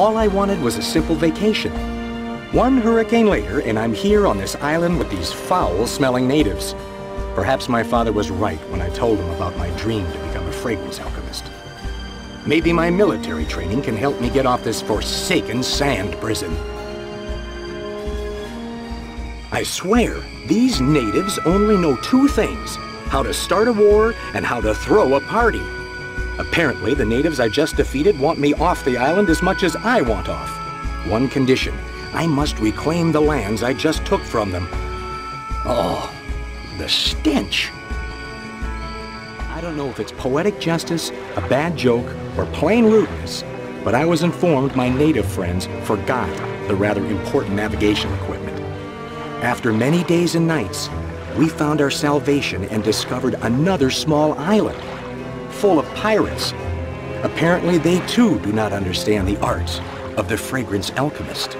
All I wanted was a simple vacation. One hurricane later, and I'm here on this island with these foul-smelling natives. Perhaps my father was right when I told him about my dream to become a fragrance alchemist. Maybe my military training can help me get off this forsaken sand prison. I swear, these natives only know two things. How to start a war and how to throw a party. Apparently, the natives I just defeated want me off the island as much as I want off. One condition, I must reclaim the lands I just took from them. Oh, the stench. I don't know if it's poetic justice, a bad joke, or plain rudeness, but I was informed my native friends forgot the rather important navigation equipment. After many days and nights, we found our salvation and discovered another small island, full of pirates. Apparently they too do not understand the arts of the fragrance alchemist.